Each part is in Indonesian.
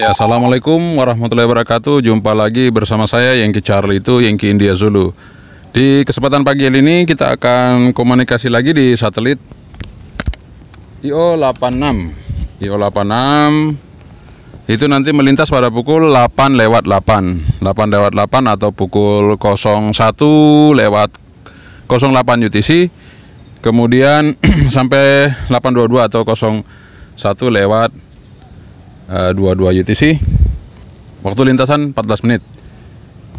Ya, Assalamualaikum warahmatullahi wabarakatuh. Jumpa lagi bersama saya Yengki Charlie itu Yengki India Zulu. Di kesempatan pagi ini kita akan komunikasi lagi di satelit IO86. IO86 itu nanti melintas pada pukul 8 lewat 8. 8 lewat 8 atau pukul 01 lewat 08 UTC. Kemudian sampai 822 atau 01 lewat 22 UTC. Waktu lintasan 14 menit.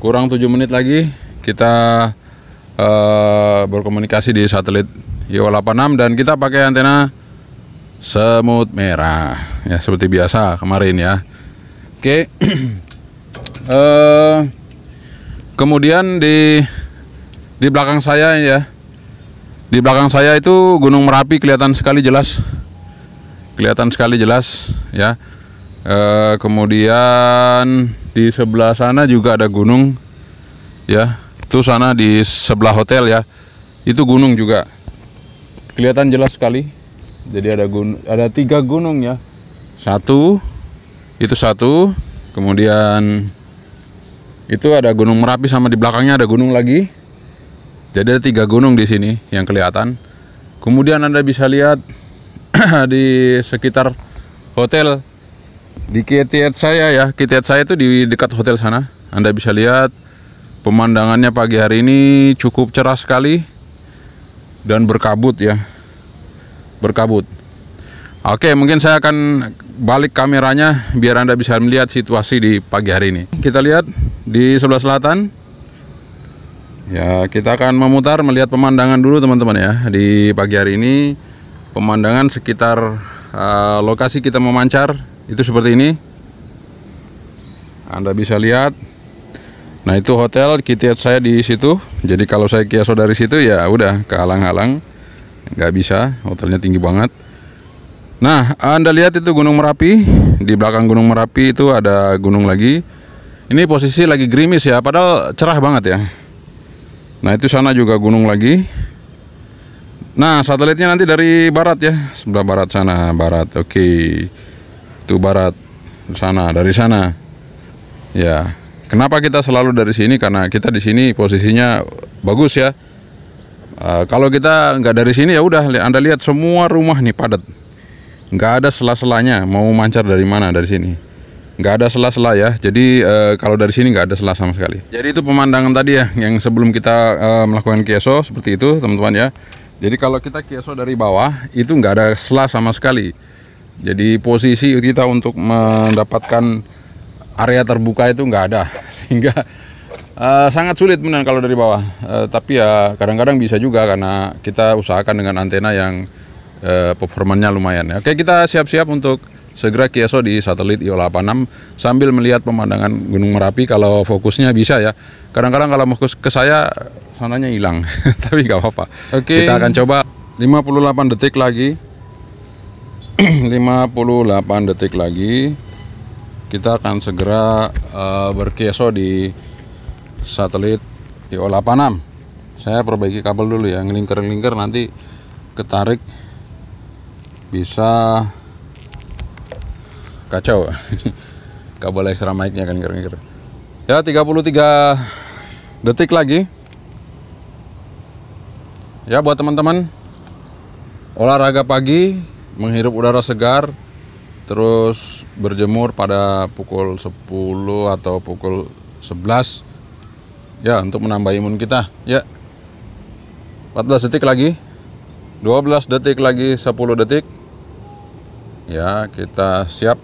Kurang 7 menit lagi kita uh, berkomunikasi di satelit IO86 dan kita pakai antena semut merah ya seperti biasa kemarin ya. Oke. uh, kemudian di di belakang saya ya. Di belakang saya itu Gunung Merapi kelihatan sekali jelas. Kelihatan sekali jelas ya. E, kemudian di sebelah sana juga ada gunung ya. Itu sana di sebelah hotel ya. Itu gunung juga. Kelihatan jelas sekali. Jadi ada gun ada tiga gunung ya. Satu itu satu. Kemudian itu ada gunung merapi sama di belakangnya ada gunung lagi. Jadi ada tiga gunung di sini yang kelihatan. Kemudian anda bisa lihat di sekitar hotel di kitiat saya ya. Kitiat saya itu di dekat hotel sana. Anda bisa lihat pemandangannya pagi hari ini cukup cerah sekali dan berkabut ya. Berkabut. Oke mungkin saya akan balik kameranya biar anda bisa melihat situasi di pagi hari ini. Kita lihat di sebelah selatan. Ya kita akan memutar melihat pemandangan dulu teman-teman ya di pagi hari ini. Pemandangan sekitar uh, lokasi kita memancar itu seperti ini. Anda bisa lihat. Nah itu hotel kitiat saya di situ. Jadi kalau saya kiaso dari situ ya udah kehalang-halang. Nggak bisa hotelnya tinggi banget. Nah Anda lihat itu Gunung Merapi. Di belakang Gunung Merapi itu ada gunung lagi. Ini posisi lagi gerimis ya Padahal cerah banget ya. Nah itu sana juga gunung lagi. Nah satelitnya nanti dari barat ya. Sebelah barat sana Barat. Oke. okay itu barat sana dari sana. Ya kenapa kita selalu dari sini? Karena kita di sini posisinya bagus ya. Uh, kalau kita nggak dari sini ya udah anda lihat semua rumah nih padat. Nggak ada sela-selanya mau mancar dari mana dari sini. Nggak ada sela-sela ya. Jadi uh, kalau dari sini nggak ada sela sama sekali. Jadi itu pemandangan tadi ya yang sebelum kita uh, melakukan kieso seperti itu teman-teman ya. Jadi kalau kita kieso dari bawah itu nggak ada sela sama sekali jadi posisi kita untuk mendapatkan area terbuka itu nggak ada, sehingga uh, sangat sulit benar kalau dari bawah. Uh, tapi ya kadang-kadang bisa juga karena kita usahakan dengan antena yang uh, performanya lumayan. Ya. Oke kita siap-siap untuk segera kieso di satelit IO86 sambil melihat pemandangan Gunung Merapi kalau fokusnya bisa ya. Kadang-kadang kalau fokus ke saya sananya hilang, tapi nggak apa-apa. Oke. Kita akan coba 58 detik lagi. 58 detik lagi kita akan segera uh, berkieso di satelit IO86 saya perbaiki kabel dulu ya ngelingker-ngelingker nanti ketarik bisa kacau. Kabel ekstra mic-nya kan ngelingker ya 33 detik lagi. Ya buat teman-teman olahraga pagi menghirup udara segar terus berjemur pada pukul 10 atau pukul 11 ya untuk menambah imun kita. Ya. 14 detik lagi. 12 detik lagi 10 detik. Ya kita siap.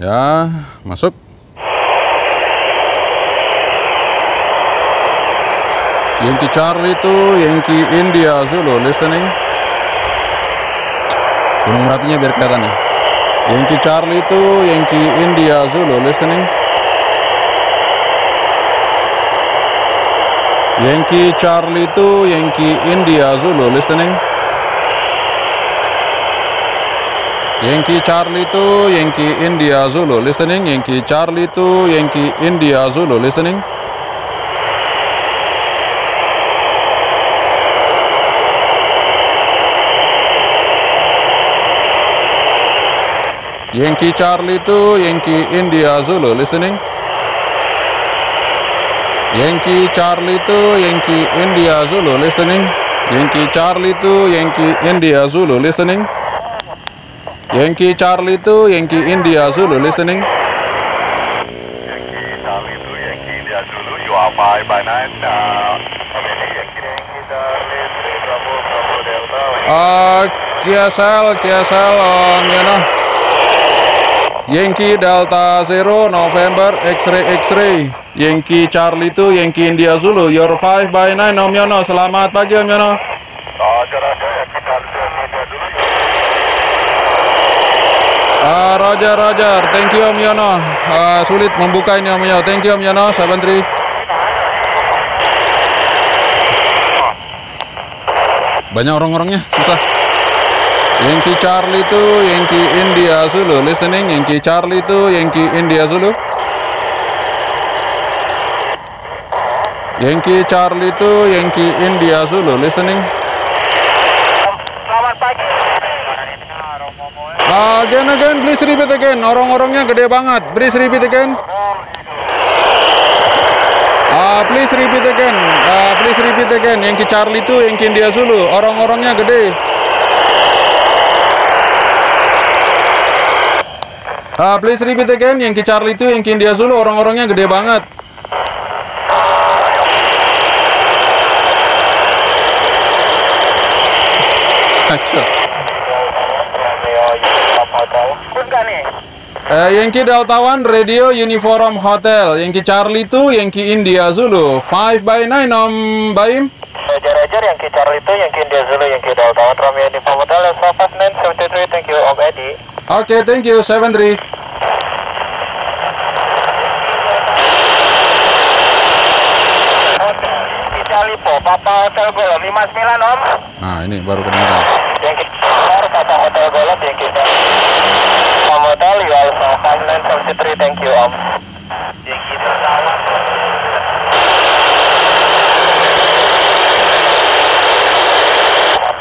Ya masuk Yankee Charlie itu Yankee India Zulu listening. Gunung Merapinya biar kelihatan ya. Yankee Charlie itu Yankee India Zulu listening. Yankee Charlie itu Yankee India Zulu listening. Yankee Charlie itu Yankee India Zulu listening. Yankee Charlie itu Yankee India Zulu listening. Yankee Charlie to Yankee India Zulu listening. Yankee Charlie to Yankee India Zulu listening. Yankee Charlie to Yankee India Zulu listening. Yankee Charlie to Yankee India Zulu listening. Yankee Charlie to Yankee India Zulu, you are 5 by 9. Uh, Yankee Yankee Charlie 3 Bravo Bravo Delta. Uh, KSL, KSL, um, you know. Yankee Delta Zero November X-ray X-ray. Yankee Charlie 2 Yankee India Zulu. You're 5 by 9 Om Yono. Selamat pagi Om Yono. Roger, Roger, Roger. Thank you Om Yono. Ah, Sulit membuka ini Om Yono. Thank you Om Yono. 73 Banyak orang-orangnya. Susah Yankee Charlie 2 Yankee India Zulu Listening Yankee Charlie 2 Yankee India Zulu Yankee Charlie 2 Yankee India Zulu Listening Selamat pagi. Again again please repeat again Orang-orangnya gede banget Please repeat again Ah, please repeat again. Ah, please repeat again. Yankee Charlie itu Yankee India Zulu. Orang-orangnya gede. Ah, please repeat again. Yankee Charlie itu Yankee India Zulu. Orang-orangnya gede banget. Kacau. Kan? Eh, Yankee Delta One Radio Uniform Hotel. Yankee Charlie itu Yankee India Zulu. 5 by 9 Om Baim. Roger, Roger, Yankee Charlie to Yankee India Zulu, Yankee Delta 1 Romeo Uniform Hotel, Alpha 5973, thank you, Om Edi. Oke, thank you. 73. Yankee Charlie po, Papa Hotel Golf 59 Om. Nah, ini baru kedengaran. Yankee Charlie, Papa Hotel Golf, Yankee Om Hotel, you Alpha 5973, thank you Om. Yankee Delta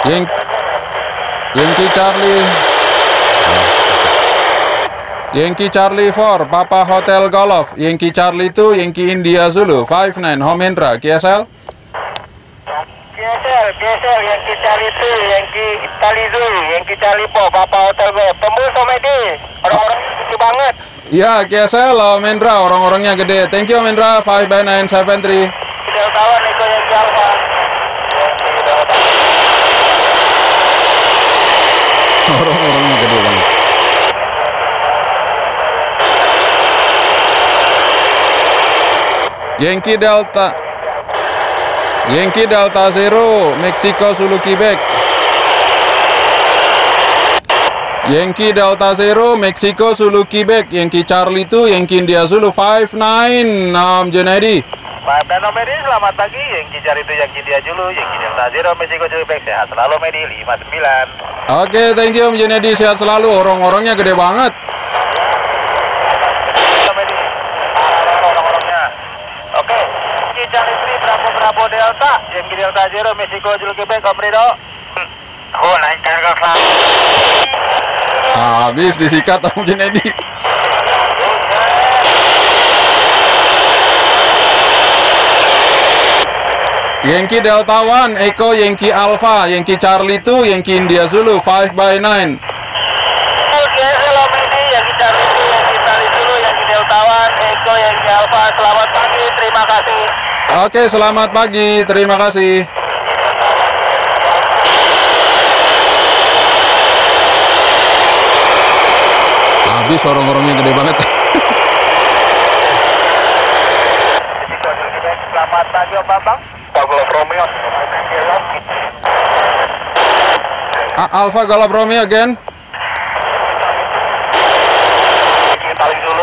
1. Yank Yankee Charlie Yankee Charlie 4 Papa Hotel Golf. Yankee Charlie 2 Yankee India Zulu. 59 Homendra KSL KSL, KSL, Yankee Charlie 2, Yankee Italy Zulu, Yankee Charlie po, Papa Hotel Golf. Tembus Om Edi, orang-orang gede banget. Ya KSL Homendra orang-orangnya gede. Thank you Homendra 5 by 9 73 Delta 1, Eko Yankee Alpha. Yankee Delta Orang-orangnya gede banget Yankee Delta. Yankee Delta Zero Mexico Zulu Quebec. Yankee Delta Zero Mexico Zulu Quebec. Yankee Charlie 2 Yankee India Zulu 59 Nam Junedi Maaf dan Om Edi, selamat pagi. Yankee Charlie 2, Yankee Dia Julu, Yankee Delta Zero, Mexico Jilbek. Sehat selalu Om Edi, 59. Oke thank you Om Junedi sehat selalu. Orang-orangnya gede banget Om Edi, orang-orangnya. Oke, Yankee Charlie 3, Bravo Bravo Delta, Yankee Mexico Jilbek. Om Rido. Oh, naik karga kelas. Habis disikat Om Junedi Yankee Delta One, Echo Yankee Alpha, Yankee Charlie 2, Yankee India Zulu 5 by 9 Oke, hello Medi, Yankee Charlie 2, Yankee Charlie Zulu, Yankee Delta 1, Eko, Yankee Alpha. Selamat pagi, terima kasih. Oke selamat pagi, terima kasih Habis orang-orangnya gede banget. Selamat pagi Om Bambang. Romeo. Golf Romeo again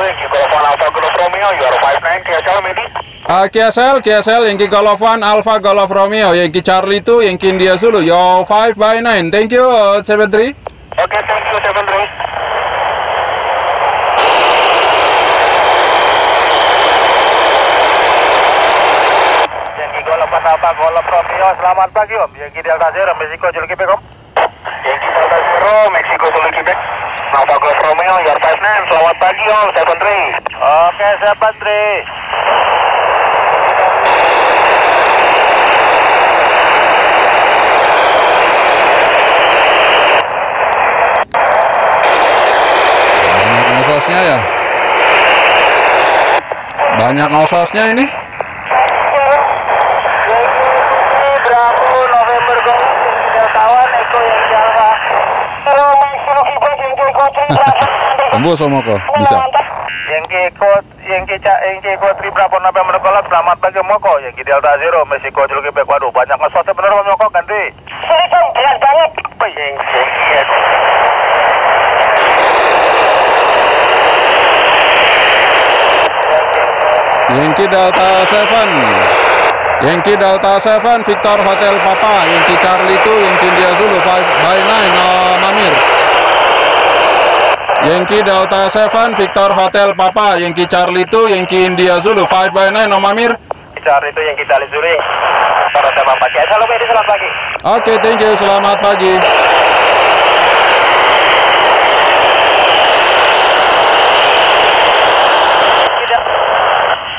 Yankee Golf 1 Alpha Golf Romeo, you are 59, KSL Medi. Uh, KSL, KSL, Yankee Golf 1, Alpha Golf Romeo, Yankee Charlie 2, Yankee India Zulu, yo 5 by 9. Thank you, uh, 73. Oke, thank you, 73. Yankee Golf 1 Alpha Selamat pagi Om. Yankee Delta Zero, Mexico Julu Quebec Om. Yankee Delta Zero, Mexico Julu Quebec. Golf Romeo, your 59, selamat pagi Om, 73. Oke, 73. Banyak ngososnya ya. Banyak ngososnya ini. Bravo, November Golf, Deltawan, Eko yang Jalwa. Halo, Mas Rokibat, yang Kekotri, Tembus Omoko, bisa. Yang Eko, yang Keca, yang Kekotri, Bravo, November Golf, selamat pagi Moko, yang Delta Zero, Meksiko, Julkebek, waduh, banyak ngesosnya bener Moko, ganti. Sorry, Tom, berat banget. Yankee Delta 7 Yankee Delta 7 Victor Hotel Papa. Yankee Charlie 2 Yankee India Zulu 5 by 9 no Mamir Yankee Delta 7 Victor Hotel Papa Yankee Charlie 2 Yankee India Zulu 5 by 9 no Mamir Cari itu yang kita lisuri. Para sama pagi. Halo, Medi, selamat pagi. Oke thank you selamat pagi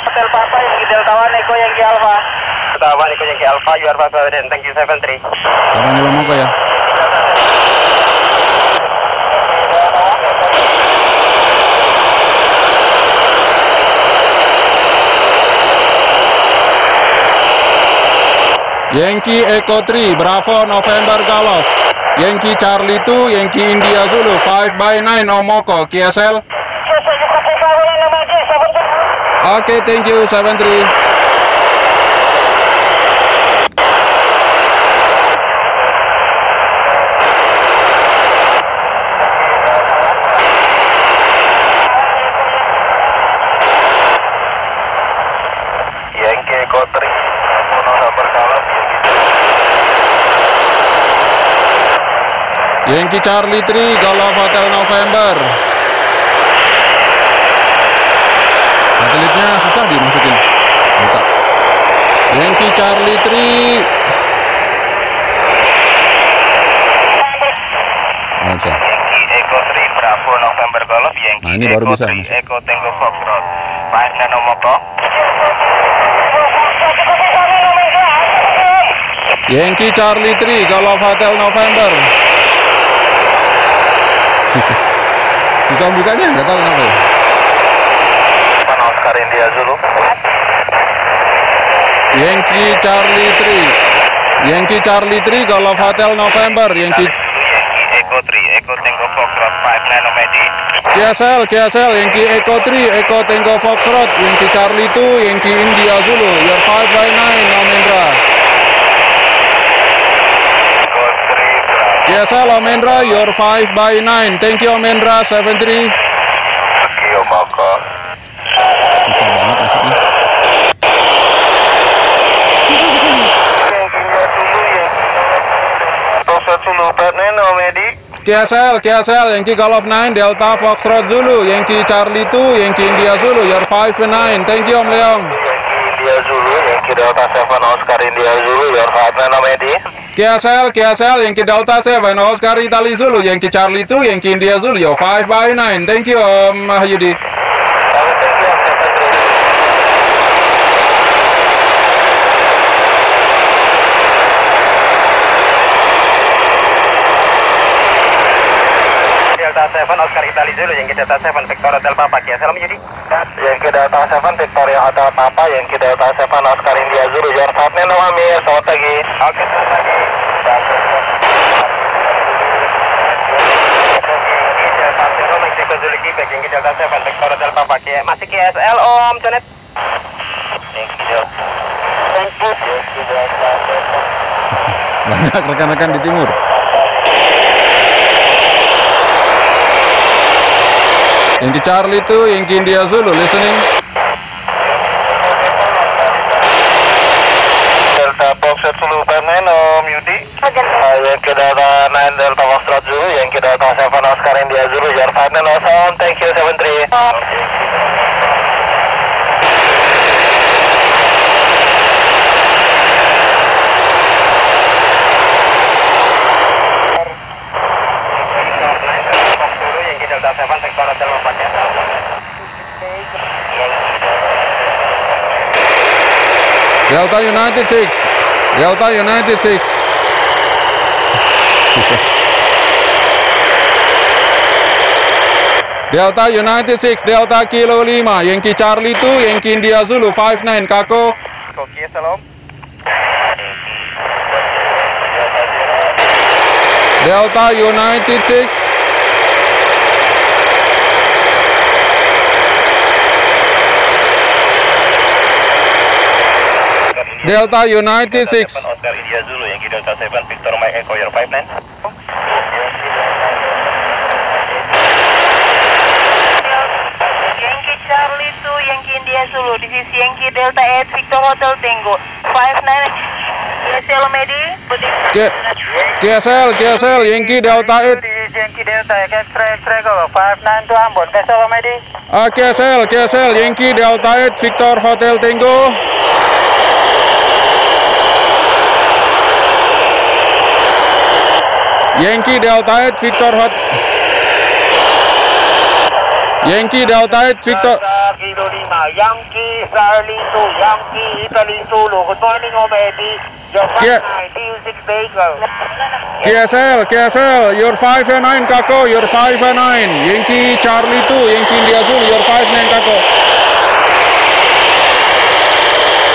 Hotel Papa yang di Deltawan, Eko yang di Alfa. Deltawan, Eko yang di Alfa, you are Papa, thank you 73. Kita panggil Omoko ya Yankee Echo 3 Bravo November Golf Yankee Charlie 2 Yankee India Zulu 5 by 9 Omoko KSL Oke thank you 73 Yankee Charlie 3 Golf Hotel November Satelitnya susah dimasukin Buka Yankee Charlie 3 Bisa. Yankee Eko 3, Bravo, November Golf, Yankee Nah, ini baru Eko bisa, 3, Mas. Eko Tango Foxtrot. Nano Moko. Yankee Charlie 3 Golf Hotel November Susah Susah bukanya nggak tahu kenapa ya. Oscar India Zulu. Yankee Charlie 3 Yankee Charlie 3 Golf Hotel November. Yankee Yankee Eko 3, Eko Tango Foxtrot, 5 Nano Medi. KSL, KSL, Yankee Echo 3, Echo Tango Foxtrot, Yankee Charlie 2, Yankee India Zulu, your 5 by 9, Omendra. Eko 3, Bravo. KSL, Omendra, your 5 by 9. Thank you, Omendra, 73. Kio Moko. Susah banget masuknya. KSL, KSL, Yankee Golf 9, Delta Foxtrot Zulu, Yankee Charlie 2, Yankee India Zulu, your 5 by 9. Thank you, Om Leong. India Zulu, Yankee Delta 7, Oscar India Zulu, your KSL, KSL, Yankee Delta 7, Oscar Italy Zulu, Yankee Charlie 2, Yankee India Zulu, your 5 by 9. Thank you, Om Yudi. Delta 7, Oscar Italy Zulu, Yankee Delta 7, Victor Hotel Papa, Kia Salam jadi. Yankee Delta 7, Victoria Hotel Papa, Yankee Delta 7, Oscar India Zulu, your partner Nomami, selamat pagi. Oke, selamat pagi. Delta 7, Mexico Zulu, Quebec, Yankee Delta 7, Victor Hotel Papa, Kia. Masih KSL, Om, 7. Banyak rekan-rekan di timur. Yankee Charlie 2, Yankee India Zulu, listening. Yankee Delta 9 Delta Foxtrot Zulu, kita Delta 7 Oscar India Zulu, your 5 and thank you 73. Delta United 6 Delta United 6 Susah. Delta United 6, Delta Kilo 5, Yankee Charlie 2, Yankee India Zulu 59, Kako. Oke, salam. Delta United 6. Delta United 6. Oscar India Zulu, Yankee Delta 7, Victor Mike Echo, your 59. Yankee Charlie 2, Yankee India Zulu. This is Yankee Delta 8, Victor Hotel Tango. 59, KSL Medi. KSL, KSL, Yankee Delta 8. This is Yankee Delta, X-ray, X-ray, go. 59 to Ambon, KSL Medi. Ah, KSL, KSL, Yankee Delta 8, Victor Hotel Tango. Omedi. Your Yeah. 59, DU6 vehicle. KSL, KSL, you're 5 and 9, Kako, you're 5 and 9. Yankee Charlie 2, Yankee India Zulu, you're 5 and 9, Kako.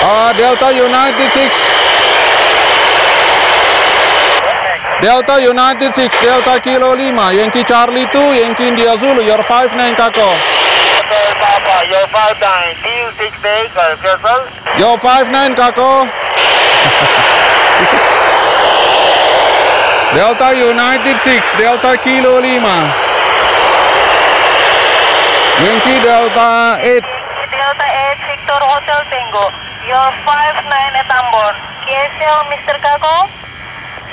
Ah, Delta United 6. Delta United 6, Delta Kilo 5, Yankee Charlie 2, Yankee India Zulu, you're 5 9, Kako. Hotel Papa, your 59, DU6 vehicle, careful. Yo 5 9, Kako. Delta United 6, Delta Kilo 5. Yankee Delta 8. Delta 8, Victor Hotel Tango. Your 59 at Ambon. KSL, Mr. Kako.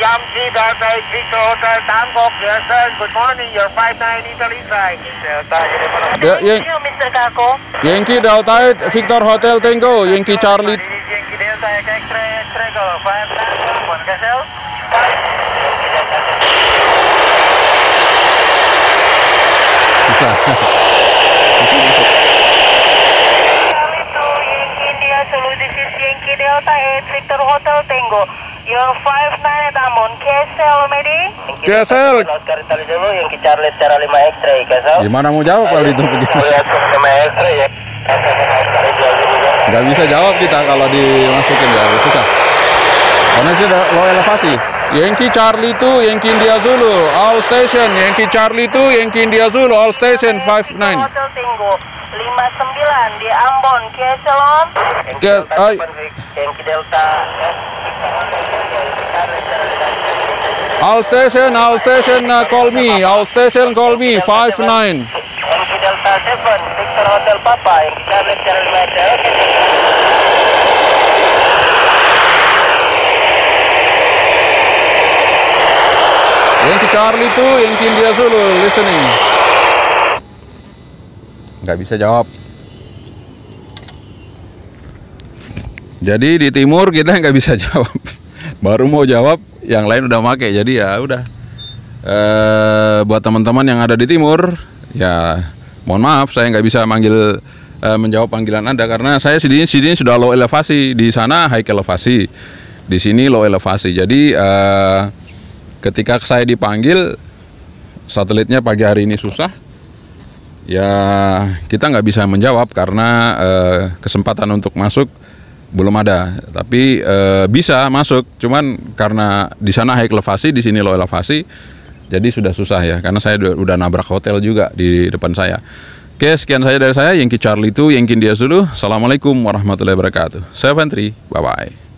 Yankee Delta 8, Victor Hotel Tango, careful. Good morning, you're 59 Italy side. Thank you, Mr. Kako. Yankee Delta 8, Victor Hotel Tango, Yankee Charlie. Yankee Delta, X-ray, X-ray, go. 59 to Ambon, KSL. 8, Victor Hotel Tango. Your 59 at Ambon. KSL, Medi. KSL. Oscar Italy Zulu, Yankee Charlie secara 5 X-ray, KSL. Gimana mau jawab kalau itu? Lihat 5 X-ray ya. Gak bisa jawab kita kalau dimasukin ya, susah. Karena sih udah low elevasi. Yankee Charlie 2, Yankee India Zulu, all station. Yankee Charlie 2, Yankee India Zulu, all station 59. Hotel Tango. 59 di Ambon. Ke- ay. Yankee Delta. All station, all station uh, call me, all station call me 59. Yankee Delta 7, Victor Hotel Papa, Yankee Charlie secara 5 X-ray. Yankee Charlie 2, Yankee India Zulu, listening. Nggak bisa jawab. Jadi di timur kita nggak bisa jawab. Baru mau jawab, yang lain udah make. Jadi ya udah. Eh, buat teman-teman yang ada di timur, ya mohon maaf saya nggak bisa manggil eh, menjawab panggilan anda karena saya sini sini sudah low elevasi di sana high elevasi di sini low elevasi jadi eh, ketika saya dipanggil satelitnya pagi hari ini susah. Ya kita nggak bisa menjawab karena eh, kesempatan untuk masuk belum ada. Tapi eh, bisa masuk cuman karena di sana high elevasi di sini low elevasi jadi sudah susah ya. Karena saya udah, nabrak hotel juga di depan saya. Oke sekian saja dari saya. Yankee Charlie 2 Yankee India Zulu. Assalamualaikum warahmatullahi wabarakatuh. 73 bye bye